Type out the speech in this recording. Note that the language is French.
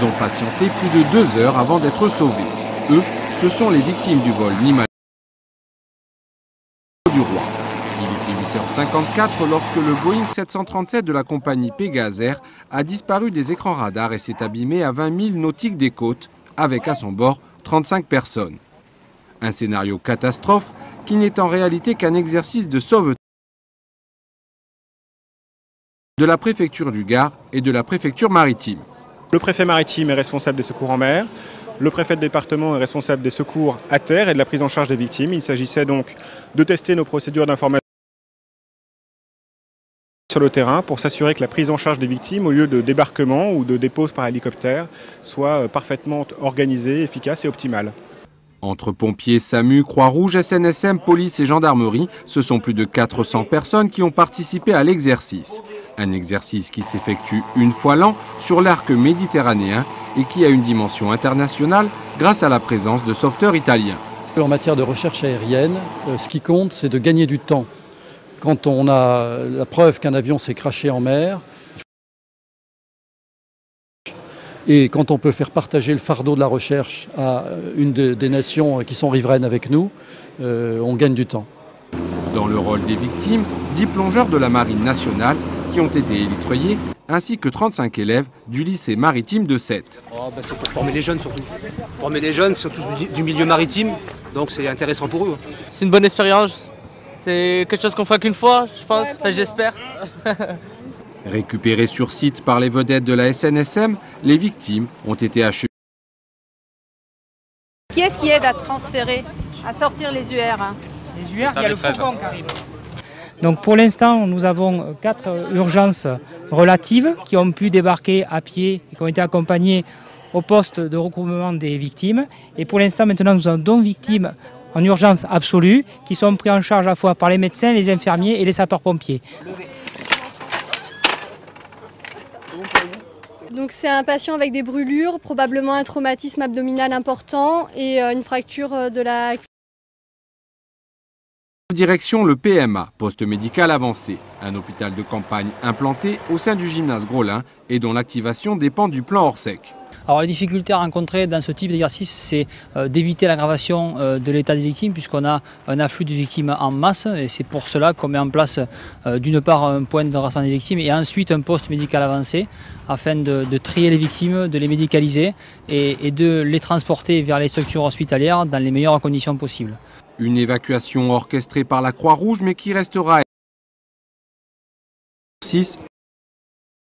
Ils ont patienté plus de deux heures avant d'être sauvés. Eux, ce sont les victimes du vol Nima du Roi. Il était 8h54 lorsque le Boeing 737 de la compagnie Pegasair a disparu des écrans radars et s'est abîmé à 20 000 nautiques des côtes, avec à son bord 35 personnes. Un scénario catastrophe qui n'est en réalité qu'un exercice de sauvetage de la préfecture du Gard et de la préfecture maritime. Le préfet maritime est responsable des secours en mer. Le préfet de département est responsable des secours à terre et de la prise en charge des victimes. Il s'agissait donc de tester nos procédures d'information sur le terrain pour s'assurer que la prise en charge des victimes au lieu de débarquement ou de dépose par hélicoptère soit euh, parfaitement organisée, efficace et optimale. Entre pompiers, SAMU, Croix-Rouge, SNSM, police et gendarmerie, ce sont plus de 400 personnes qui ont participé à l'exercice. Un exercice qui s'effectue une fois l'an sur l'arc méditerranéen et qui a une dimension internationale grâce à la présence de sauveteurs italiens. En matière de recherche aérienne, euh, ce qui compte, c'est de gagner du temps. Quand on a la preuve qu'un avion s'est craché en mer, Et quand on peut faire partager le fardeau de la recherche à une des nations qui sont riveraines avec nous, euh, on gagne du temps. Dans le rôle des victimes, 10 plongeurs de la Marine nationale qui ont été élitroyés, ainsi que 35 élèves du lycée maritime de Sète. Oh, bah, c'est pour former les jeunes surtout. Former les jeunes, sont tous du, milieu maritime, donc c'est intéressant pour eux. Hein. C'est une bonne expérience. C'est quelque chose qu'on fera qu'une fois, je pense, enfin j'espère. Récupérés sur site par les vedettes de la SNSM, les victimes ont été achevées. Qui est-ce qui aide à transférer, à sortir les UR hein? Les UR, il y a le fourgon qui arrive. Donc pour l'instant, nous avons quatre urgences relatives qui ont pu débarquer à pied et qui ont été accompagnées au poste de recouvrement des victimes. Et pour l'instant, maintenant, nous avons deux victimes en urgence absolue qui sont prises en charge à la fois par les médecins, les infirmiers et les sapeurs-pompiers. Donc c'est un patient avec des brûlures, probablement un traumatisme abdominal important et euh, une fracture euh, de la Direction le PMA, poste médical avancé, un hôpital de campagne implanté au sein du gymnase Grolin et dont l'activation dépend du plan Orsec. Alors les difficultés à rencontrer dans ce type d'exercice, c'est euh, d'éviter l'aggravation euh, de l'état des victimes puisqu'on a un afflux de victimes en masse et c'est pour cela qu'on met en place euh, d'une part un point de rassemblement des victimes et ensuite un poste médical avancé afin de, trier les victimes, de les médicaliser et, de les transporter vers les structures hospitalières dans les meilleures conditions possibles. Une évacuation orchestrée par la Croix-Rouge mais qui restera